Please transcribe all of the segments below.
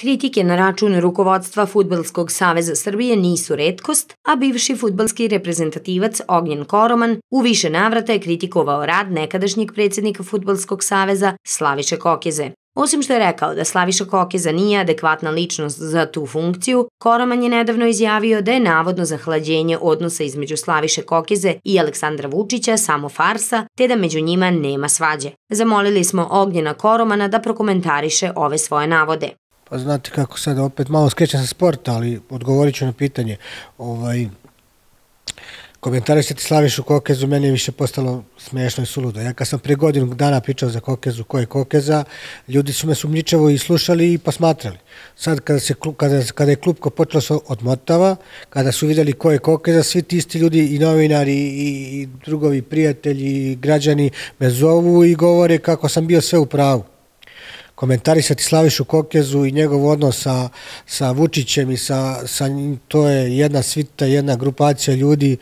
Kritike na račun rukovodstva Futbalskog saveza Srbije nisu redkost, a bivši futbalski reprezentativac Ognjen Koroman u više navrata je kritikovao rad nekadašnjeg predsednika Futbalskog saveza Slaviše Kokeze. Osim što je rekao da Slaviša Kokeza nije adekvatna ličnost za tu funkciju, Koroman je nedavno izjavio da je navodno zahlađenje odnosa između Slaviše Kokeze i Aleksandra Vučića samo farsa, te da među njima nema svađe. Zamolili smo Ognjena Koromana da prokomentariše ove svoje navode. Pa znate kako sad, opet malo skrećem sa sporta, ali odgovorit ću na pitanje. Ovaj, komentarisati Slavišu Kokezu meni je više postalo smešno i suludo. Ja kad sam pre godinu dana pričao za Kokezu, ko je Kokeza, ljudi su me sumnjičavo i slušali i posmatrali. Sad kada, se, kada, kada je klubko počelo se odmotava, kada su videli ko je Kokeza, svi ti isti ljudi i novinari i, i drugovi, prijatelji i građani me zovu i govore kako sam bio sve u pravu komentarisati Slavišu Kokezu i njegov odnos sa, sa Vučićem i sa, sa to je jedna svita, jedna grupacija ljudi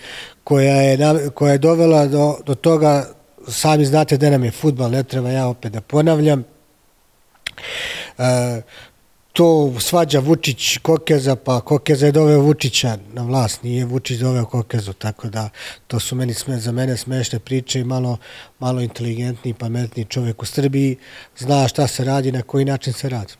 koja je, koja je dovela do, do toga, sami znate da nam je futbal, ne treba ja opet da ponavljam. E, to svađa Vučić Kokeza, pa Kokeza je doveo Vučića na vlast, nije Vučić doveo Kokezu, tako da to su meni sme, za mene smešne priče i malo, malo inteligentni, pametni čovek u Srbiji zna šta se radi, na koji način se radi.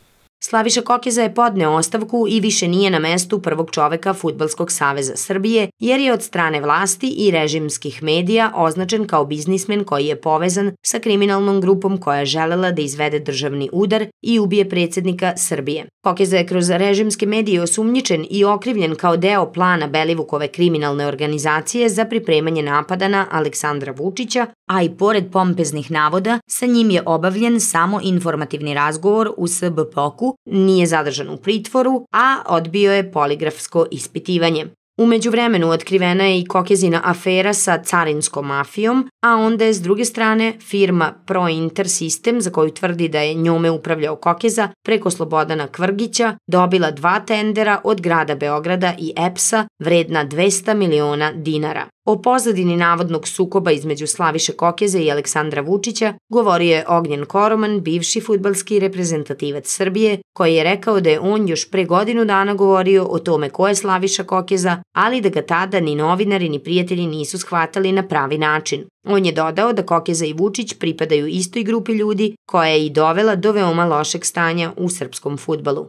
Slaviša Kokeza je podneo ostavku i više nije na mestu prvog čoveka Futbalskog saveza Srbije, jer je od strane vlasti i režimskih medija označen kao biznismen koji je povezan sa kriminalnom grupom koja je želela da izvede državni udar i ubije predsednika Srbije. Kokeza je kroz režimske medije osumnjičen i okrivljen kao deo plana Belivukove kriminalne organizacije za pripremanje napada na Aleksandra Vučića, a i pored pompeznih navoda, sa njim je obavljen samo informativni razgovor u SBPOK-u, nije zadržan u pritvoru, a odbio je poligrafsko ispitivanje. Umeđu vremenu otkrivena je i Kokezina afera sa carinskom mafijom, a onda je s druge strane firma ProInter System, za koju tvrdi da je njome upravljao Kokeza, preko Slobodana Kvrgića, dobila dva tendera od grada Beograda i EPS-a vredna 200 miliona dinara. O pozadini navodnog sukoba između Slaviše Kokeze i Aleksandra Vučića govorio je Ognjen Koroman, bivši futbalski reprezentativac Srbije, koji je rekao da je on još pre godinu dana govorio o tome ko je Slaviša Kokeza, ali da ga tada ni novinari ni prijatelji nisu shvatali na pravi način. On je dodao da Kokeza i Vučić pripadaju istoj grupi ljudi koja je i dovela do veoma lošeg stanja u srpskom futbalu.